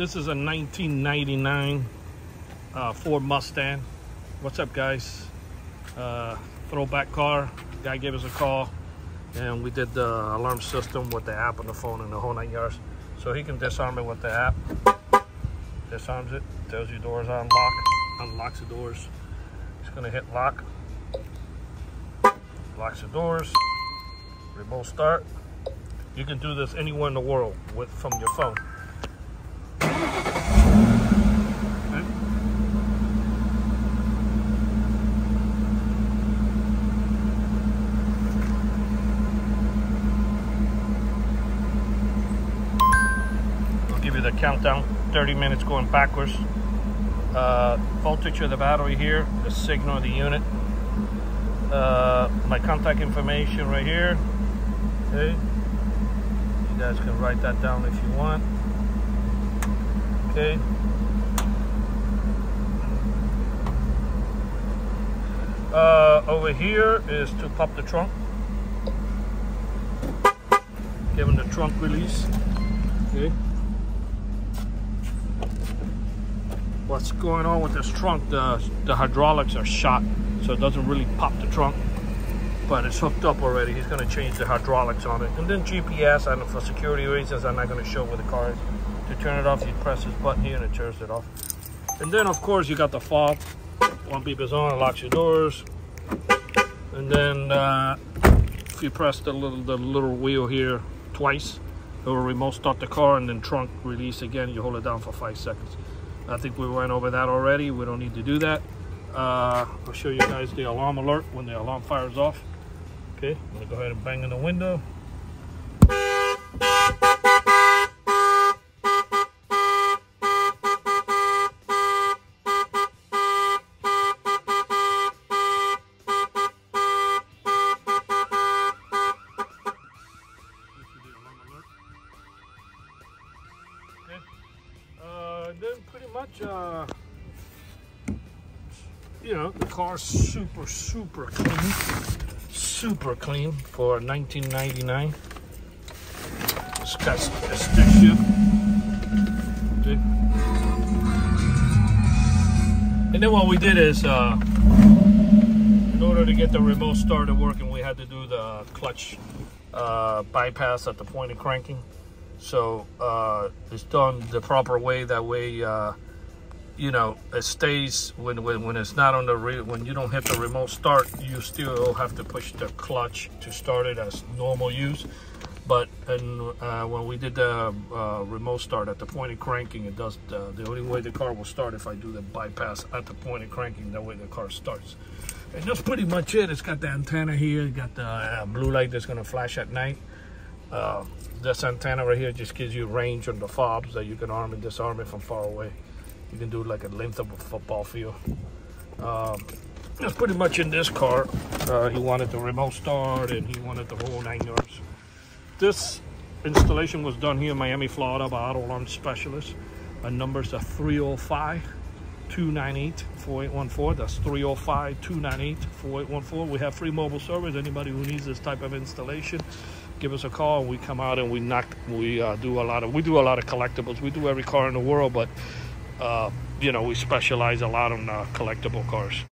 This is a 1999 uh, Ford Mustang. What's up, guys? Uh, throwback car. Guy gave us a call, and we did the alarm system with the app on the phone and the whole nine yards. So he can disarm it with the app. Disarms it, tells you doors are unlocked, unlocks the doors. He's gonna hit lock. Locks the doors. Remote start. You can do this anywhere in the world with from your phone. The countdown 30 minutes going backwards. Uh, voltage of the battery here, the signal of the unit. Uh, my contact information right here. Okay. You guys can write that down if you want. Okay. Uh, over here is to pop the trunk. Give him the trunk release. Okay. What's going on with this trunk? The, the hydraulics are shot, so it doesn't really pop the trunk. But it's hooked up already. He's going to change the hydraulics on it. And then GPS, and for security reasons, I'm not going to show where the car is. To turn it off, you press this button here and it turns it off. And then, of course, you got the fob. One beep is on, it locks your doors. And then uh, if you press the little the little wheel here twice, it will remote start the car and then trunk release again. You hold it down for five seconds. I think we went over that already. We don't need to do that. Uh, I'll show you guys the alarm alert when the alarm fires off. Okay, I'm gonna go ahead and bang in the window. Okay. Uh, then pretty much, uh, you know, the car's super, super clean. Super clean for 1999. It's got a stick. And then what we did is, uh, in order to get the remote started working, we had to do the clutch uh, bypass at the point of cranking. So uh, it's done the proper way. That way, uh, you know, it stays when, when when it's not on the re when you don't hit the remote start, you still have to push the clutch to start it as normal use. But and uh, when we did the uh, remote start at the point of cranking, it does the, the only way the car will start if I do the bypass at the point of cranking. That way the car starts. And that's pretty much it. It's got the antenna here, got the uh, blue light that's gonna flash at night. Uh, this antenna right here just gives you range on the fobs that you can arm and disarm it from far away. You can do like a length of a football field. Um, that's pretty much in this car. Uh, he wanted the remote start and he wanted the whole nine yards. This installation was done here in Miami, Florida by Auto Alarm Specialist. My numbers are 305 298 4814. That's 305 298 4814. We have free mobile service. Anybody who needs this type of installation, give us a call. And we come out and we knock. We uh, do a lot of. We do a lot of collectibles. We do every car in the world, but uh, you know we specialize a lot on uh, collectible cars.